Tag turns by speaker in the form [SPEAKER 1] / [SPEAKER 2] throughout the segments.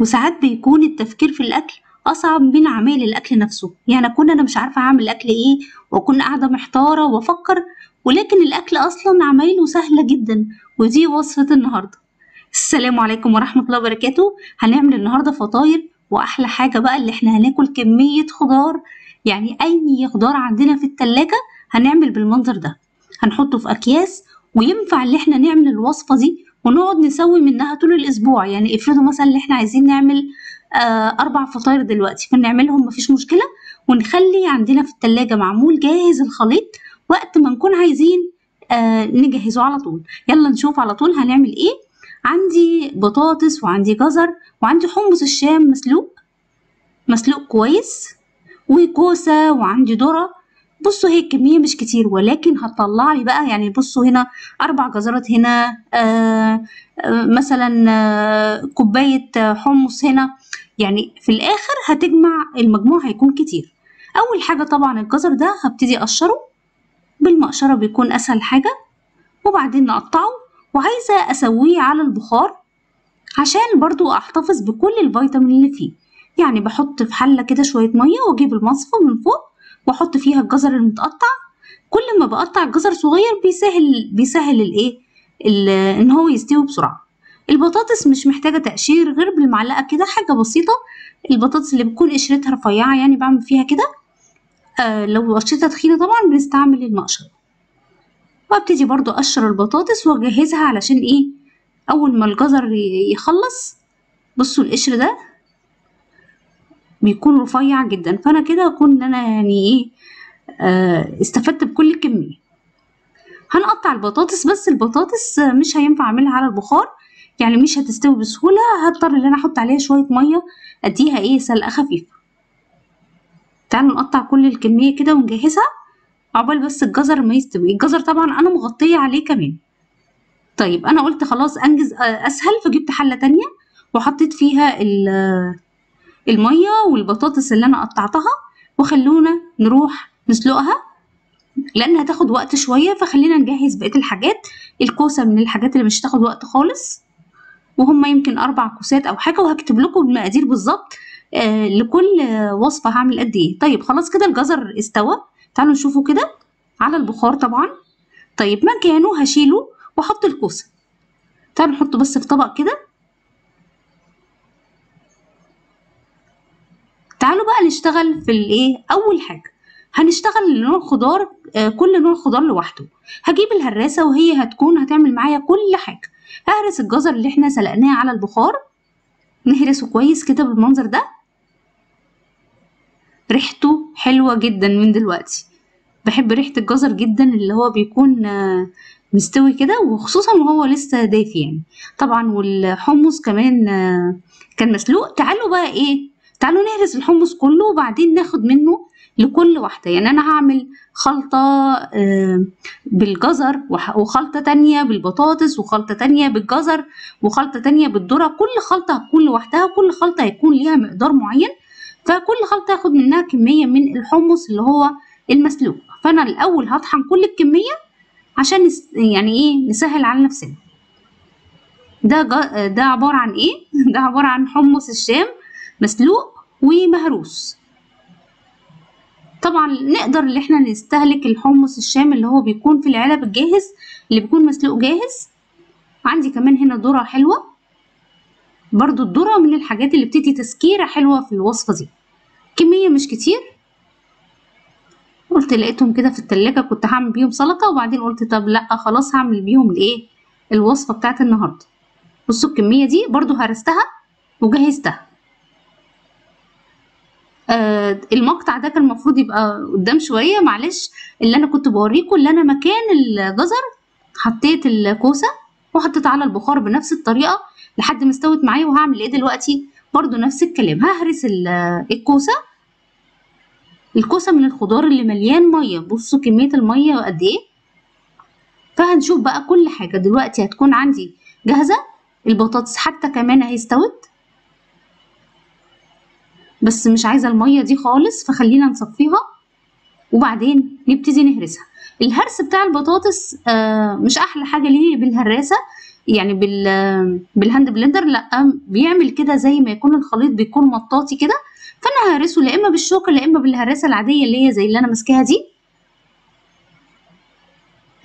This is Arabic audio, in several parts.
[SPEAKER 1] وساعات بيكون التفكير في الأكل أصعب من عمايل الأكل نفسه. يعني أكون أنا مش عارفة أعمل أكل إيه وأكون قاعدة محتارة وأفكر ولكن الأكل أصلا عمايله سهلة جدا ودي وصفة النهاردة. السلام عليكم ورحمة الله وبركاته. هنعمل النهاردة فطاير وأحلى حاجة بقى اللي إحنا هناكل كمية خضار. يعني أي خضار عندنا في التلاجة هنعمل بالمنظر ده. هنحطه في أكياس وينفع اللي إحنا نعمل الوصفة دي ونقعد نسوي منها طول الأسبوع. يعني افرضوا مثلا اللي إحنا عايزين نعمل آه أربع فطاير دلوقتي فنعملهم مفيش مشكلة. ونخلي عندنا في التلاجة معمول جاهز الخليط وقت ما نكون عايزين آه نجهزه على طول. يلا نشوف على طول هنعمل إيه. عندي بطاطس وعندي جزر وعندي حمص الشام مسلوق مسلوق كويس وكوسة وعندي ذرة بصوا هي الكمية مش كتير ولكن هتطلع لي بقى يعني بصوا هنا أربع جزرات هنا آه آه مثلا آه كوباية حمص هنا. يعني في الآخر هتجمع المجموع هيكون كتير. أول حاجة طبعا الجزر ده هبتدي أقشره بالمقشرة بيكون أسهل حاجة. وبعدين نقطعه وعايزة أسويه على البخار عشان برضو أحتفظ بكل الفيتامين اللي فيه. يعني بحط في حلة كده شوية مية وأجيب المصفى من فوق وأحط فيها الجزر المتقطع. كل ما بقطع الجزر صغير بيسهل بيسهل الإيه؟ إن هو يستوي بسرعة. البطاطس مش محتاجة تقشير غير بالمعلقة كده حاجة بسيطة. البطاطس اللي بتكون قشرتها رفيعة يعني بعمل فيها كده. آه لو قشرتها تخينة طبعا بنستعمل المقشر وأبتدي برضو أقشر البطاطس وأجهزها علشان إيه؟ أول ما الجزر يخلص بصوا القشر ده بيكون رفيع جدا. فأنا كده أكون أنا يعني إيه آه استفدت بكل الكمية. هنقطع البطاطس بس. البطاطس مش هينفع أعملها على البخار. يعني مش هتستوي بسهولة. هضطر إن أنا أحط عليها شوية مية أديها إيه سلقة خفيفة. تعالوا نقطع كل الكمية كده ونجهزها. عقبال بس الجزر ما يستوي. الجزر طبعا أنا مغطية عليه كمان. طيب أنا قلت خلاص أنجز أسهل. فجبت حلة تانية وحطيت فيها المية والبطاطس اللي أنا قطعتها وخلونا نروح نسلقها لأن هتاخد وقت شوية فخلينا نجهز بقية الحاجات. الكوسة من الحاجات اللي مش هتاخد وقت خالص. وهم يمكن أربع كوسات أو حاجة وهكتب لكم المقادير بالظبط آه لكل وصفة هعمل قد إيه. طيب خلاص كده الجزر استوى. تعالوا نشوفه كده على البخار طبعا. طيب مكانه هشيله وأحط الكوسة. تعالوا نحطه بس في طبق كده. تعالوا بقى نشتغل في الايه؟ أول حاجة. هنشتغل نوع خضار آه كل نوع خضار لوحده. هجيب الهراسة وهي هتكون هتعمل معايا كل حاجة. ههرس الجزر اللي إحنا سلقناه على البخار. نهرسه كويس كده بالمنظر ده. ريحته حلوة جدا من دلوقتي. بحب ريحة الجزر جدا اللي هو بيكون مستوي كده وخصوصا وهو لسه دافي يعني. طبعا والحمص كمان كان مسلوق. تعالوا بقى إيه؟ تعالوا نهرس الحمص كله وبعدين ناخد منه لكل واحدة. يعني أنا هعمل خلطة بالجزر وخلطة تانية بالبطاطس وخلطة تانية بالجزر وخلطة تانية بالذرة. كل خلطة هتكون لوحدها وكل خلطة هيكون ليها مقدار معين. فكل خلطة هاخد منها كمية من الحمص اللي هو المسلوق. فأنا الأول هطحن كل الكمية عشان يعني إيه نسهل على نفسنا. ده ده عبارة عن إيه؟ ده عبارة عن حمص الشام مسلوق ومهروس. طبعا نقدر اللي إحنا نستهلك الحمص الشام اللي هو بيكون في العلب الجاهز اللي بيكون مسلوق جاهز. عندي كمان هنا ذرة حلوة. برضو الذرة من الحاجات اللي بتدي تسكيرة حلوة في الوصفة دي. كمية مش كتير. قلت لقيتهم كده في التلاجة كنت هعمل بيهم سلطة وبعدين قلت طب لأ خلاص هعمل بيهم الإيه؟ الوصفة بتاعت النهاردة. بصوا الكمية دي برضو هرستها وجهزتها. آه المقطع ده كان المفروض يبقى قدام شوية. معلش اللي أنا كنت بوريكم اللي أنا مكان الجزر حطيت الكوسة وحطيتها على البخار بنفس الطريقة لحد ما استوت معايا وهعمل إيه دلوقتي؟ برضو نفس الكلام. ههرس الكوسة. الكوسة من الخضار اللي مليان مية. بصوا كمية المية قد إيه. فهنشوف بقى كل حاجة. دلوقتي هتكون عندي جاهزة. البطاطس حتى كمان أهي استوت. بس مش عايزة المية دي خالص فخلينا نصفيها وبعدين نبتدي نهرسها. الهرس بتاع البطاطس آه مش أحلى حاجة ليه بالهراسة يعني بال بال hand blender لأ بيعمل كده زي ما يكون الخليط بيكون مطاطي كده فأنا هرسه لا إما بالشوكة لا إما بالهراسة العادية اللي هي زي اللي أنا ماسكاها دي.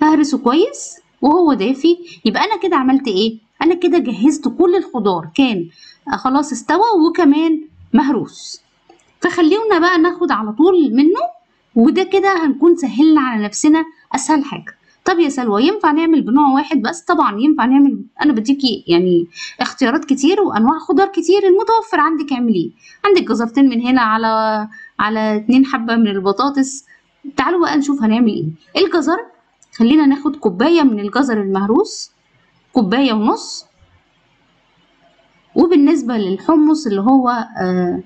[SPEAKER 1] ههرسه كويس وهو دافي. يبقى أنا كده عملت إيه؟ أنا كده جهزت كل الخضار كان خلاص استوى وكمان مهروس. فخليونا بقى ناخد على طول منه وده كده هنكون سهلنا على نفسنا أسهل حاجة. طب يا سلوى ينفع نعمل بنوع واحد بس؟ طبعا ينفع نعمل أنا بديكي يعني اختيارات كتير وأنواع خضار كتير المتوفر عندك اعمليه. عندك جزرتين من هنا على على اتنين حبة من البطاطس. تعالوا بقى نشوف هنعمل إيه. الجزر خلينا ناخد كوباية من الجزر المهروس كوباية ونص. وبالنسبة للحمص اللي هو آه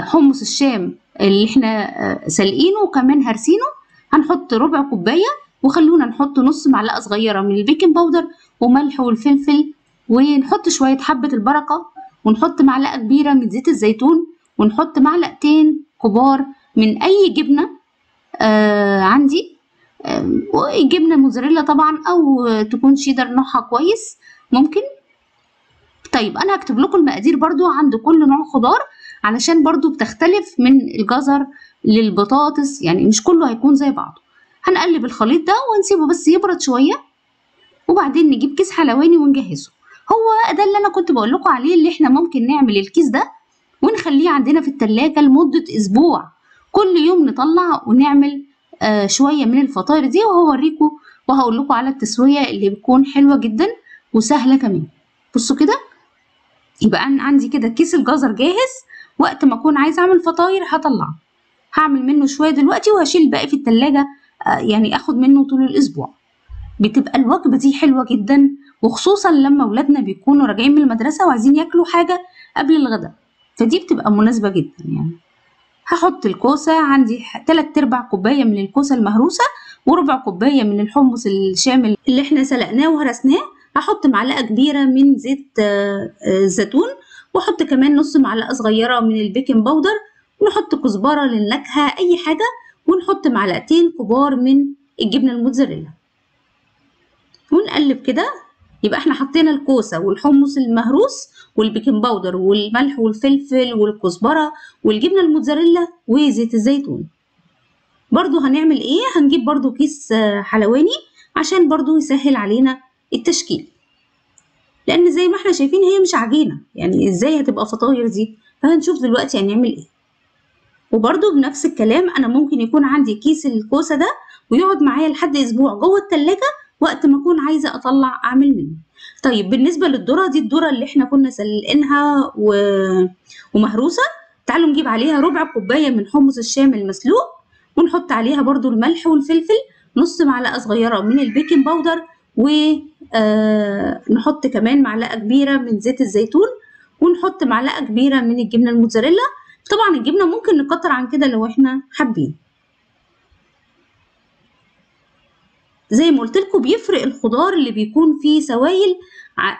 [SPEAKER 1] حمص الشام اللي إحنا سالقينه وكمان هرسينه هنحط ربع كوباية وخلونا نحط نص معلقة صغيرة من ال baking powder وملح والفلفل ونحط شوية حبة البركة ونحط معلقة كبيرة من زيت الزيتون ونحط معلقتين كبار من أي جبنة آه عندي آه جبنة موزاريلا طبعا أو تكون شيدر نوعها كويس ممكن طيب أنا هكتب لكم المقادير برضو عند كل نوع خضار علشان برضو بتختلف من الجزر للبطاطس يعني مش كله هيكون زي بعضه. هنقلب الخليط ده ونسيبه بس يبرد شوية وبعدين نجيب كيس حلواني ونجهزه. هو ده اللي أنا كنت بقول لكم عليه اللي إحنا ممكن نعمل الكيس ده ونخليه عندنا في التلاجة لمدة أسبوع. كل يوم نطلع ونعمل آه شوية من الفطاير دي وهوريكم وهقول لكم على التسوية اللي بتكون حلوة جدا وسهلة كمان. بصوا كده. يبقى أنا عندي كده كيس الجزر جاهز وقت ما أكون عايزة أعمل فطاير هطلعه. هعمل منه شوية دلوقتي وهشيل الباقي في التلاجة آه يعني آخد منه طول الأسبوع. بتبقى الوجبة دي حلوة جدا وخصوصا لما ولادنا بيكونوا راجعين من المدرسة وعايزين ياكلوا حاجة قبل الغداء. فدي بتبقى مناسبة جدا يعني. هحط الكوسة عندي تلات أرباع كوباية من الكوسة المهروسة وربع كوباية من الحمص الشام اللي إحنا سلقناه وهرسناه هحط معلقة كبيرة من زيت زيتون وأحط كمان نص معلقة صغيرة من ال baking powder ونحط كزبرة للنكهة أي حاجة ونحط معلقتين كبار من الجبنة الموتزاريلا. ونقلب كده يبقى إحنا حطينا الكوسة والحمص المهروس وال baking powder والملح والفلفل والكزبرة والجبنة الموتزاريلا وزيت الزيتون. برضو هنعمل إيه؟ هنجيب برضو كيس حلواني عشان برضو يسهل علينا التشكيل. لأن زي ما إحنا شايفين هي مش عجينة. يعني إزاي هتبقى فطاير دي؟ فهنشوف دلوقتي هنعمل إيه. وبرده بنفس الكلام أنا ممكن يكون عندي كيس الكوسة ده ويقعد معايا لحد أسبوع جوه التلاجة وقت ما أكون عايزة أطلع أعمل منه. طيب بالنسبة للذرة دي الذرة اللي إحنا كنا سلقينها و... ومهروسة تعالوا نجيب عليها ربع كوباية من حمص الشام المسلوق ونحط عليها برده الملح والفلفل نص معلقة صغيرة من ال baking powder ونحط كمان معلقة كبيرة من زيت الزيتون ونحط معلقة كبيرة من الجبنة الموتزاريلا. طبعا الجبنة ممكن نكتر عن كده لو إحنا حابين. زي ما قلت لكم بيفرق الخضار اللي بيكون فيه سوائل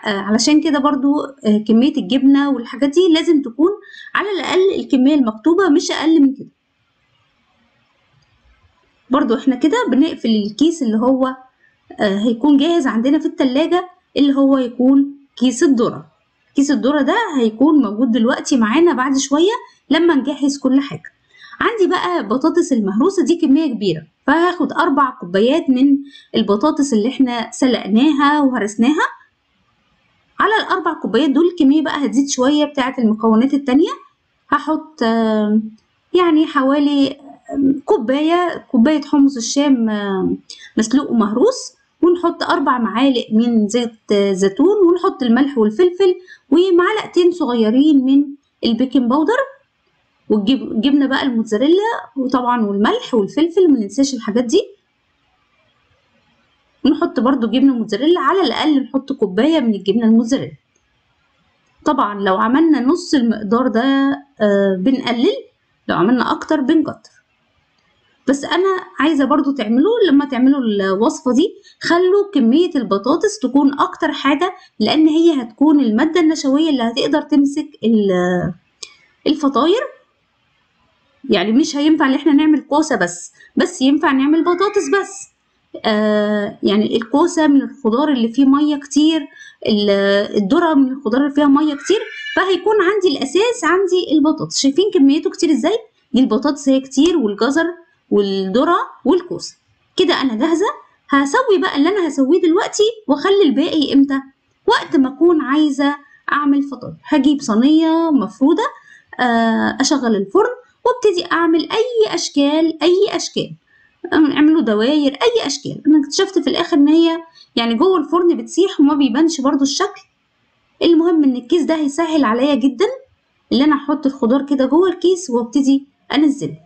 [SPEAKER 1] علشان كده برضو كمية الجبنة والحاجات دي لازم تكون على الأقل الكمية المكتوبة مش أقل من كده. برضو إحنا كده بنقفل الكيس اللي هو هيكون جاهز عندنا في التلاجة اللي هو يكون كيس الذرة. كيس الذرة ده هيكون موجود دلوقتي معانا بعد شوية لما نجهز كل حاجة. عندي بقى بطاطس المهروسة دي كمية كبيرة. فهاخد أربع كوبايات من البطاطس اللي إحنا سلقناها وهرسناها. على الأربع كوبايات دول الكمية بقى هتزيد شوية بتاعة المكونات التانية. هحط يعني حوالي كوباية كوباية حمص الشام مسلوق ومهروس. ونحط أربع معالق من زيت زيتون ونحط الملح والفلفل ومعلقتين صغيرين من ال baking powder. والجبنة بقى الموتزاريلا وطبعا والملح والفلفل مننساش الحاجات دي. ونحط برضو جبنة موتزاريلا على الأقل نحط كوباية من الجبنة الموتزاريلا. طبعا لو عملنا نص المقدار ده آه بنقلل لو عملنا أكتر بنكتر. بس أنا عايزة برضو تعملوا لما تعملوا الوصفة دي خلوا كمية البطاطس تكون أكتر حاجة لأن هي هتكون المادة النشوية اللي هتقدر تمسك الفطاير. يعني مش هينفع إن إحنا نعمل كوسة بس بس ينفع نعمل بطاطس بس. آه يعني الكوسة من الخضار اللي فيه مية كتير الذرة من الخضار اللي فيها مية كتير فهيكون عندي الأساس عندي البطاطس. شايفين كميته كتير إزاي؟ دي البطاطس هي كتير والجزر والذرة والكوسة كده أنا جاهزة. هسوي بقى اللي أنا هسويه دلوقتي وأخلي الباقي إمتى؟ وقت ما أكون عايزة أعمل فطار. هجيب صينية مفرودة آه أشغل الفرن وأبتدي أعمل أي أشكال أي أشكال. أعملوا دواير أي أشكال. أنا اكتشفت في الآخر إن هي يعني جوه الفرن بتسيح وما بيبانش برضو الشكل. المهم إن الكيس ده هيسهل عليا جدا. اللي أنا أحط الخضار كده جوه الكيس وأبتدي أنزله.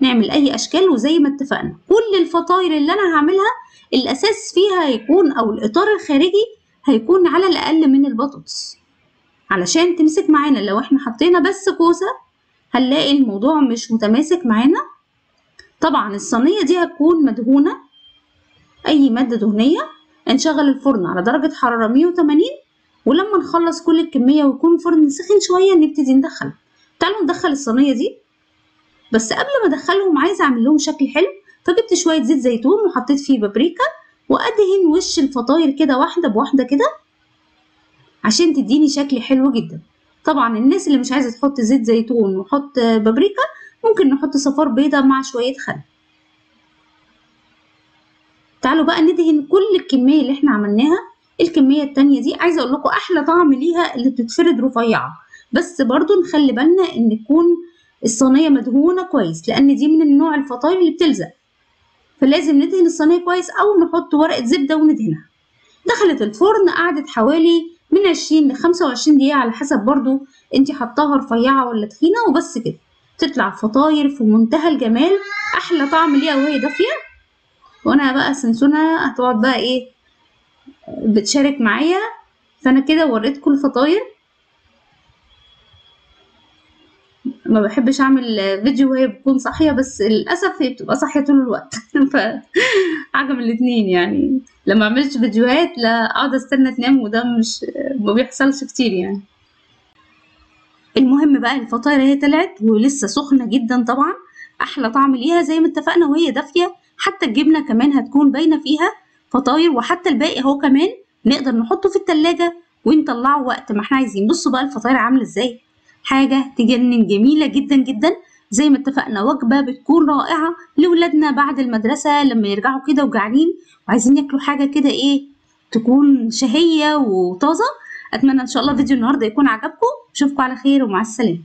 [SPEAKER 1] نعمل أي أشكال وزي ما اتفقنا. كل الفطاير اللي أنا هعملها الأساس فيها هيكون أو الإطار الخارجي هيكون على الأقل من البطاطس. علشان تمسك معانا لو إحنا حطينا بس كوسة هنلاقي الموضوع مش متماسك معانا. طبعا الصينية دي هتكون مدهونة أي مادة دهنية. نشغل الفرن على درجة حرارة 180 ولما نخلص كل الكمية ويكون الفرن سخن شوية نبتدي ندخل. تعالوا ندخل الصينية دي. بس قبل ما أدخلهم عايزة أعمل لهم شكل حلو فجبت شوية زيت زيتون وحطيت فيه بابريكا وادهن وش الفطاير كده واحدة بواحدة كده عشان تديني شكل حلو جدا. طبعا الناس اللي مش عايزة تحط زيت زيتون وحط بابريكا ممكن نحط صفار بيضة مع شوية خل. تعالوا بقى ندهن كل الكمية اللي إحنا عملناها. الكمية التانية دي عايزة أقول لكم أحلى طعم ليها اللي بتتفرد رفيعة. بس برضو نخلي بالنا إن تكون الصينية مدهونة كويس لأن دي من النوع الفطاير اللي بتلزق. فلازم ندهن الصينية كويس أو نحط ورقة زبدة وندهنها. دخلت الفرن قعدت حوالي من عشرين لخمسة وعشرين دقيقة على حسب برضو أنتي حطاها رفيعة ولا تخينة وبس كده. تطلع فطاير في منتهى الجمال أحلى طعم ليها وهي دافية. وأنا بقى سنسونة هتقعد بقى إيه بتشارك معايا. فأنا كده وريتكم الفطاير. ما بحبش أعمل فيديو وهي بتكون صاحية بس للأسف هي بتبقى صاحية طول الوقت. فحاجه من الاتنين يعني. لما عملتش فيديوهات لا أقعد أستنى تنام وده مش ما بيحصلش كتير يعني. المهم بقى الفطاير هي طلعت ولسه سخنة جدا طبعا. أحلى طعم ليها زي ما اتفقنا وهي دافية. حتى الجبنة كمان هتكون باينة فيها فطاير وحتى الباقي أهو كمان نقدر نحطه في التلاجة ونطلعه وقت ما إحنا عايزين. بصوا بقى الفطاير عاملة إزاي. حاجة تجنن جميلة جدا جدا. زي ما اتفقنا وجبة بتكون رائعة لاولادنا بعد المدرسة لما يرجعوا كده وجعانين وعايزين ياكلوا حاجة كده إيه تكون شهية وطازة. أتمنى إن شاء الله فيديو النهارده يكون عجبكم. أشوفكم على خير ومع السلامة.